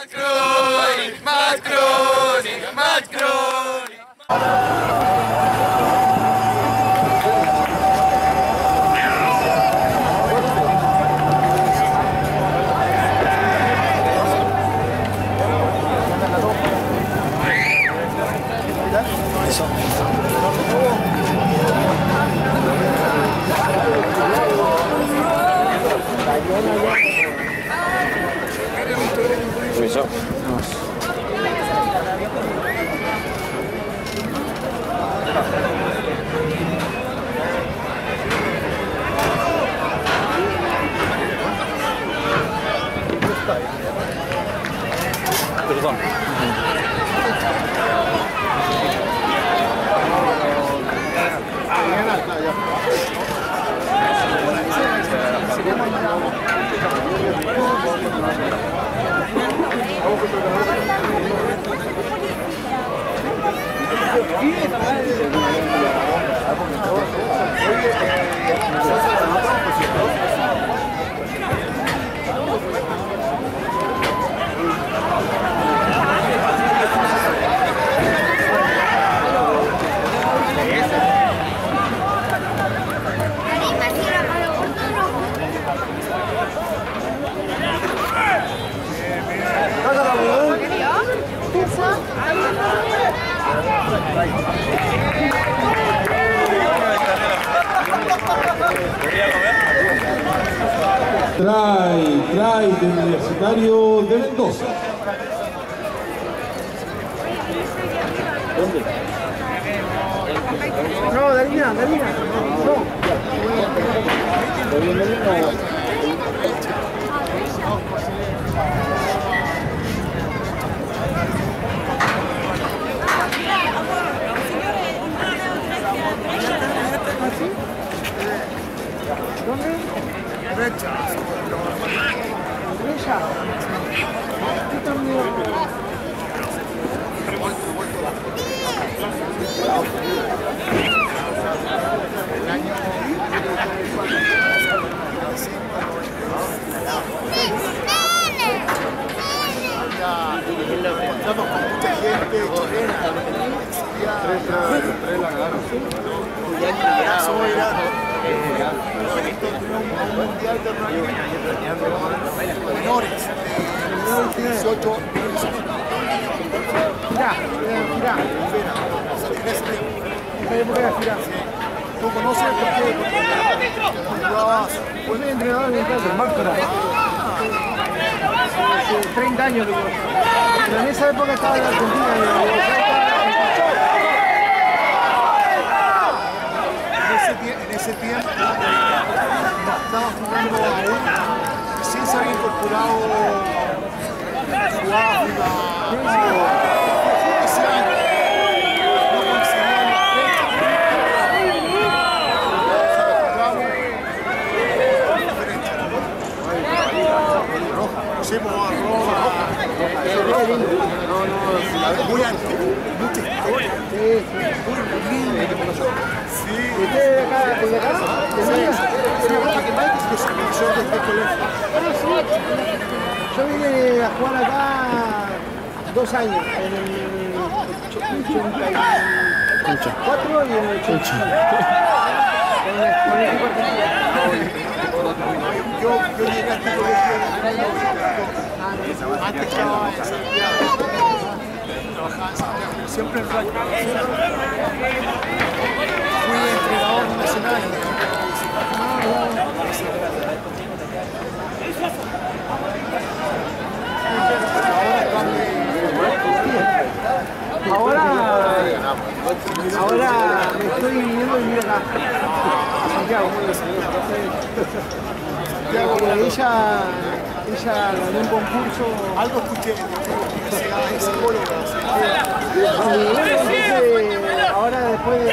Sacro! Trae, trae de Universitario de Mendoza. No, Dalina, Dalina. No. ¿Dónde? Derecha. Derecha. Aquí menores de 18 Mirá, mirá. Esta época era girá. ¿Tú conoces Fue mi entrenador de. Hace 30 años. Pero en esa época estaba en Argentina. en ese, tie- en tiempo. Estaba jugando aún, recién se incorporado. Ese año. No coincidían las fechas. Sí, pues, roja. Muy antiguo, mucha historia. Sí. ¿Usted de acá, de acá? ¿De niños? Sí, porque Mike es el supervisor de este colegio. Yo vine a jugar acá dos en el 84 y en el 85. Con el, con el equipo argentino. Yo, yo llegué a colegio antes estaba en Santiago. Trabajaba en Santiago, pero siempre. Fui entrenador nacional. Ahora me estoy viviendo y vivir acá, a Santiago. Santiago, porque ella, ella ganó un concurso. Algo escuché ahora después de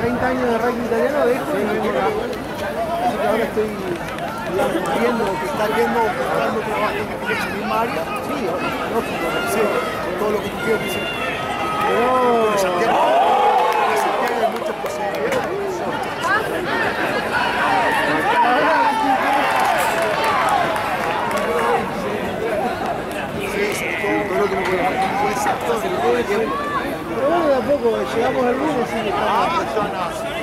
30 años de rugby italiano dejo y me vengo acá. Así que ahora estoy viendo que está viendo, buscando trabajo en área. Sí, lógico. Sí, todo lo que tú quieres posibilidades. Sí. Pero bueno, llegamos al no, sí.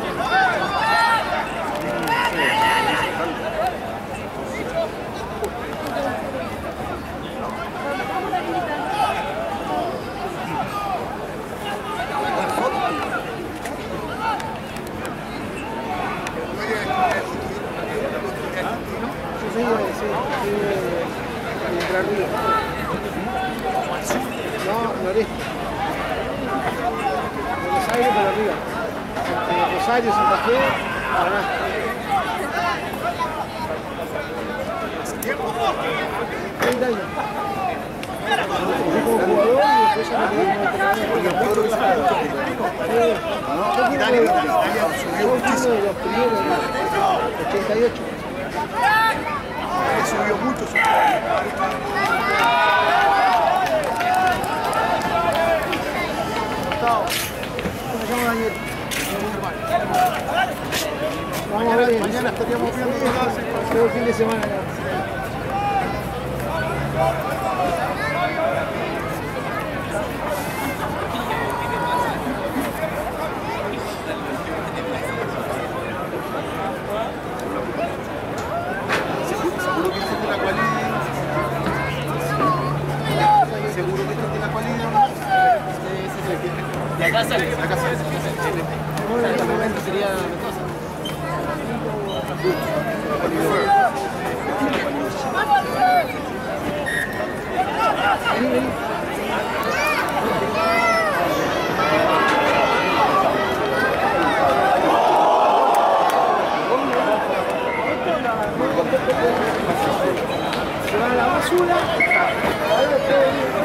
Yo soy de, sí, soy de, de Entre Ríos. No, noreste. Buenos Aires para arriba. Rosario, Santa Fe, Paraná. Treinta años. Como jugador y después ya me quedé como entrenador. Porque todo lo que se puede mucho Yo fui Italia, uno de- Italia yo subió fui uno muchísimo. de los primeros, 88. Subió mucho su. Vamos a ver. Mañana estaríamos viendo el fin de semana. ya. Seguro que este es de la cualidad. Seguro que este es de la cualidad. La casa. Vení, vení. Se va a la basura. Ahí después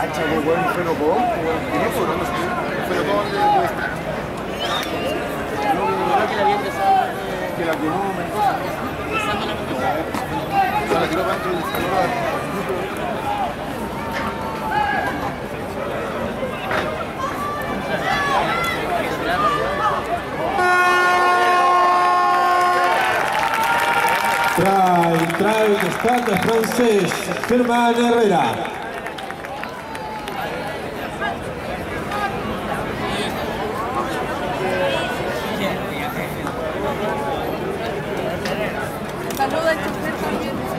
Hacha de buen fenocón, buen teléfono, no sé. Fenocón de de esta. Creo que la habían empezado Que la quemó Mendoza. empezando la Mendoza. Se la tiró para dentro del salón. Trae, trae francés, Germán Herrera. Saluda al chofer también.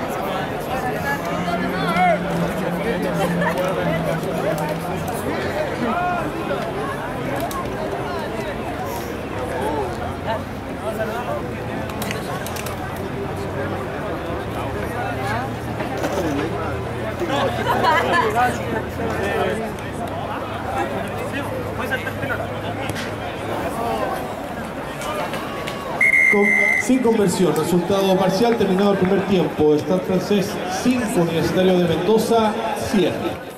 Con, conversión, resultado parcial terminado el primer tiempo. Estado francés 5, Universitario de Mendoza 7.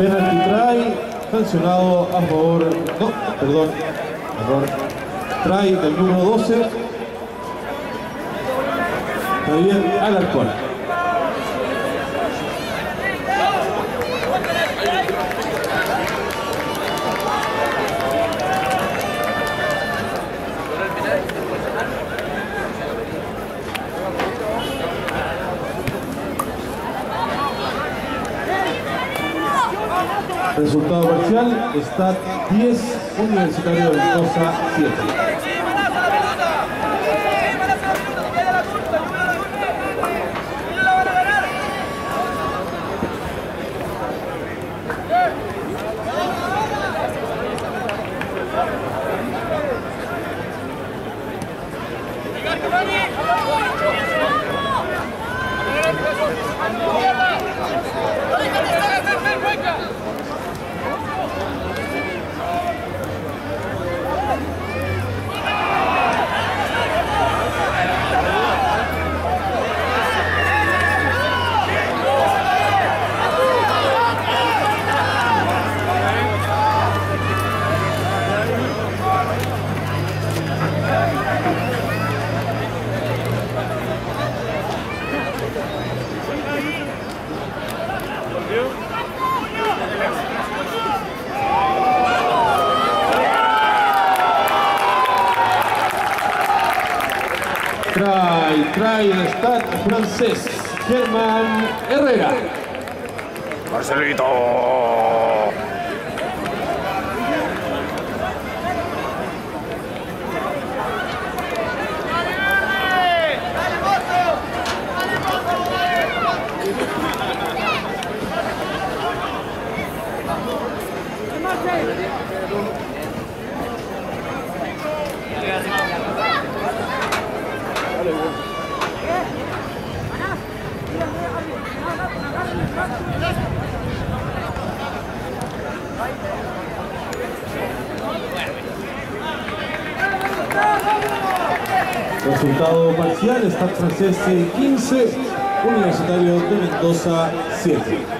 Penalty try, sancionado a favor, no, perdón, error. Try del número 12. Javier Alarcón. Resultado parcial, está 10, Universitario de Mendoza 7. Try, try el stade francés, Germán Herrera. Marcelito. Resultado parcial, Stade francés 15, Universitario de Mendoza 7.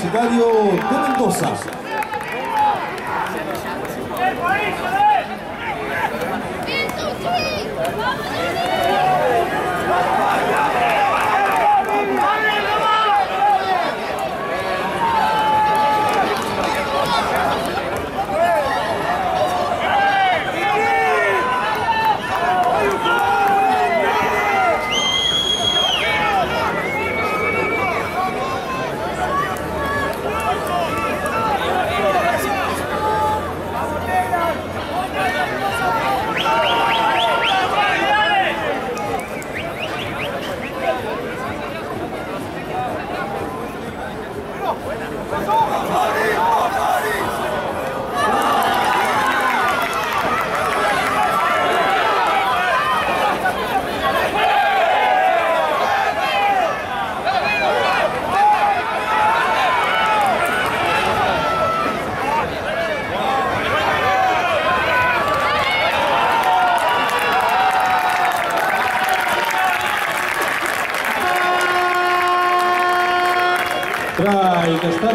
Universitario de.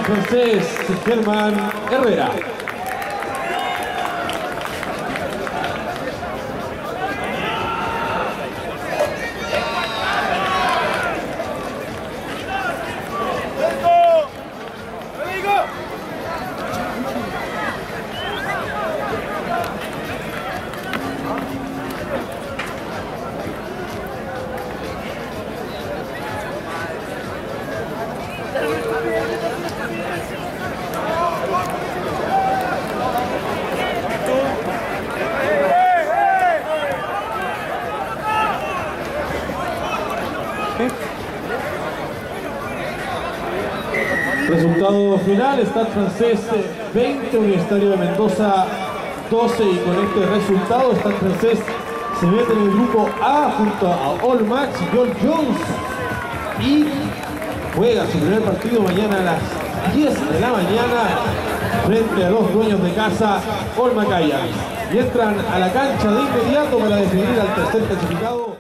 Francés Germán Herrera. Stade francés 20, Universitario de Mendoza 12 y con este resultado Stade francés se mete en el grupo A junto a All Max y George Jones. Y juega su primer partido mañana a las 10 de la mañana frente a los dueños de casa All Macaya y entran a la cancha de inmediato para definir al tercer clasificado